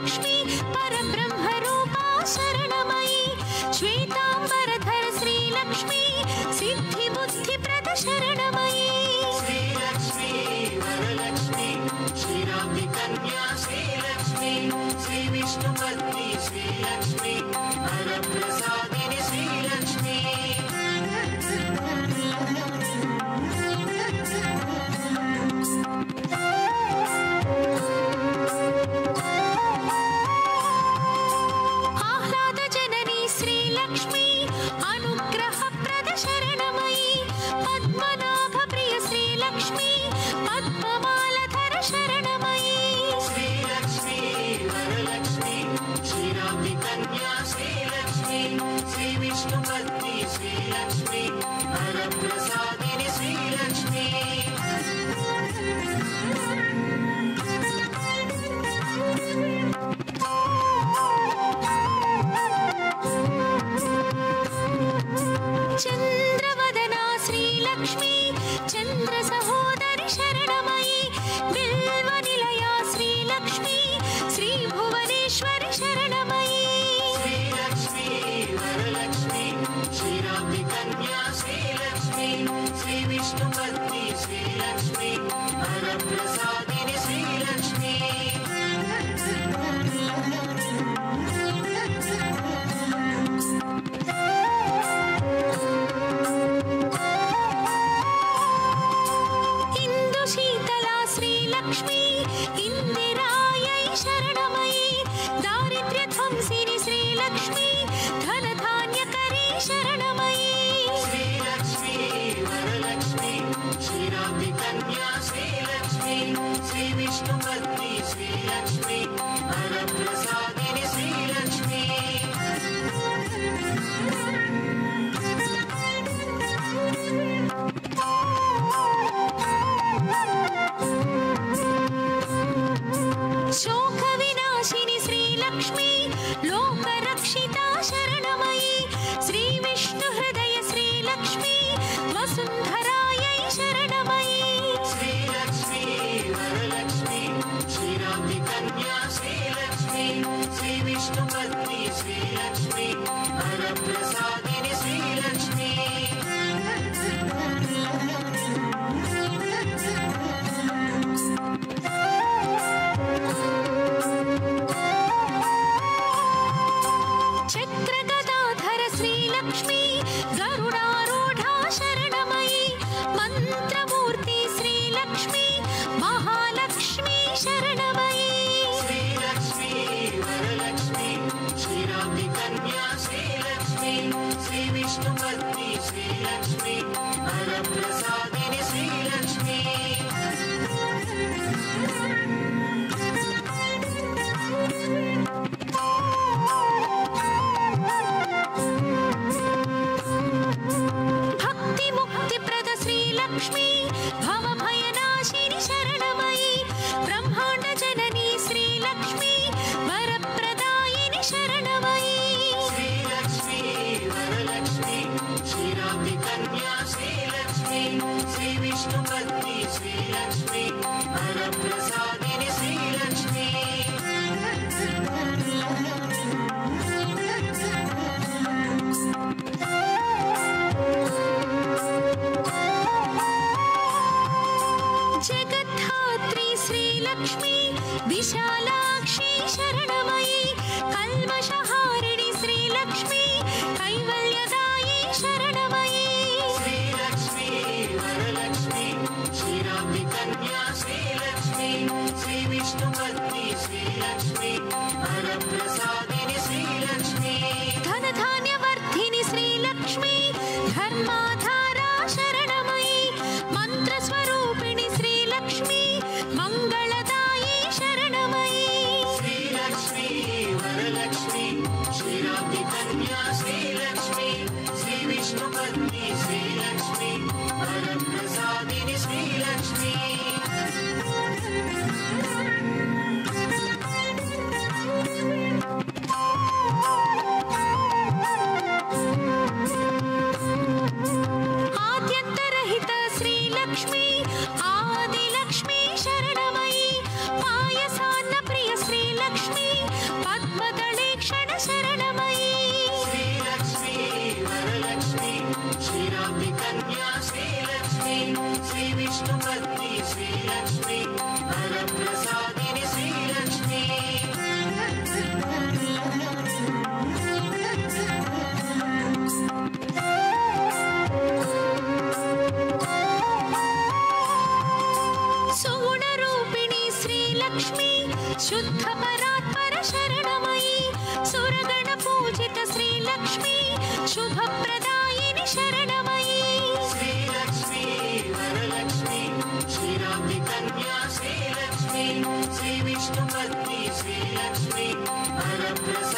Lakshmi para Cause I Lakshmi, Manam Rasa. Lakshmi विशालाक्षी शरणमयी कल्मषहारिणी श्रीलक्ष्मी। श्रीलक्ष्मी वरप्रसादिनि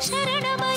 சரணம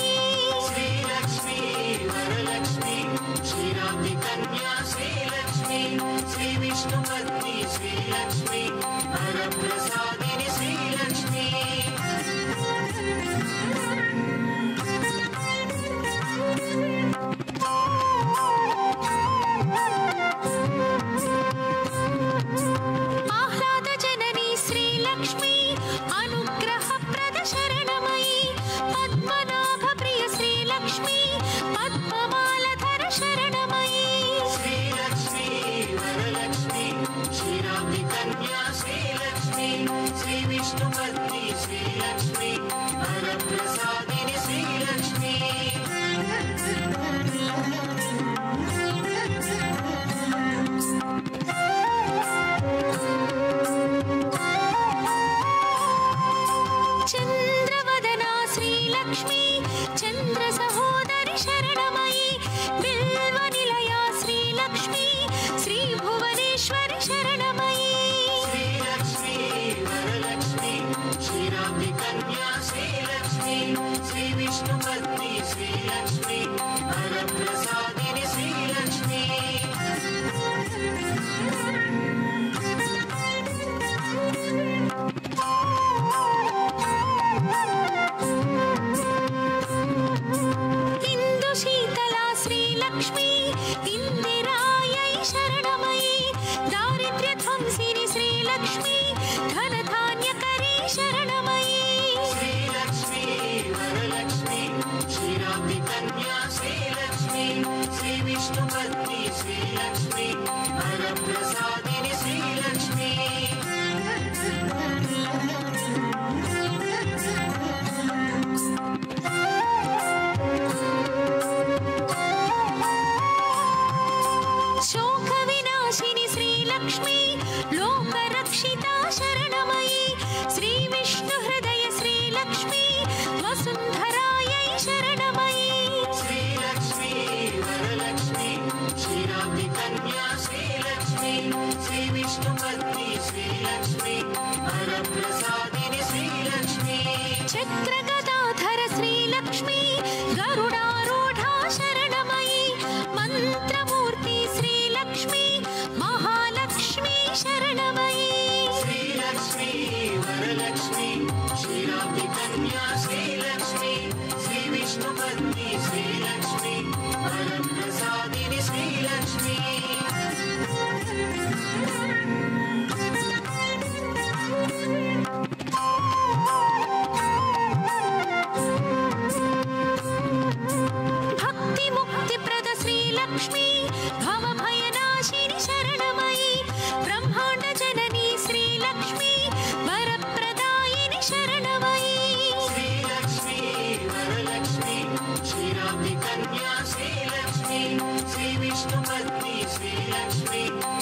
श्रीलक्ष्मी चन्द्रसहोदरि विष्णुपत्नी श्रीलक्ष्मी श्रीलक्ष्मीप्रसादि श्रीलक्ष्मी। me.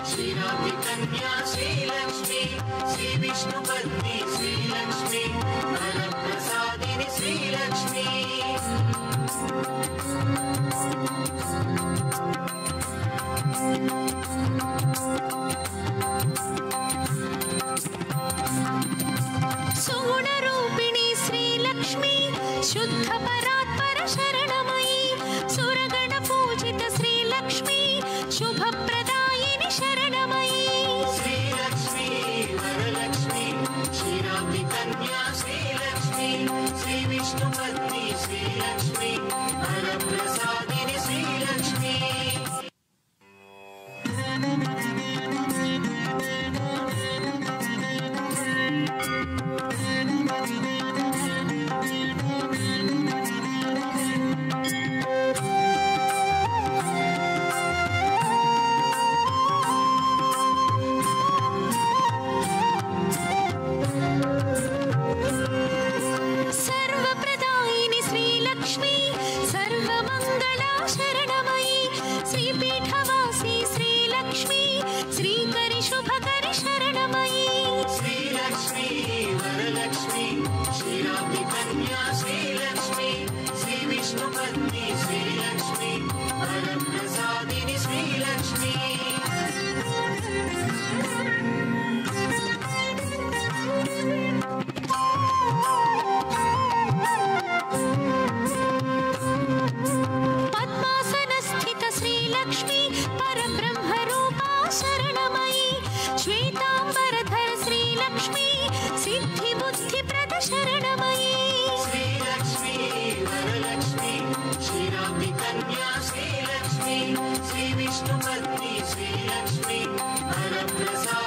श्रीरामि श्रीलक्ष्मी विष्णु श्रीलक्ष्मी सुगुणरूपिणी श्रीलक्ष्मी। शुद्ध परात्परमयि सुरगण पूजित श्रीलक्ष्मि शुभप्रदा sweet, and a.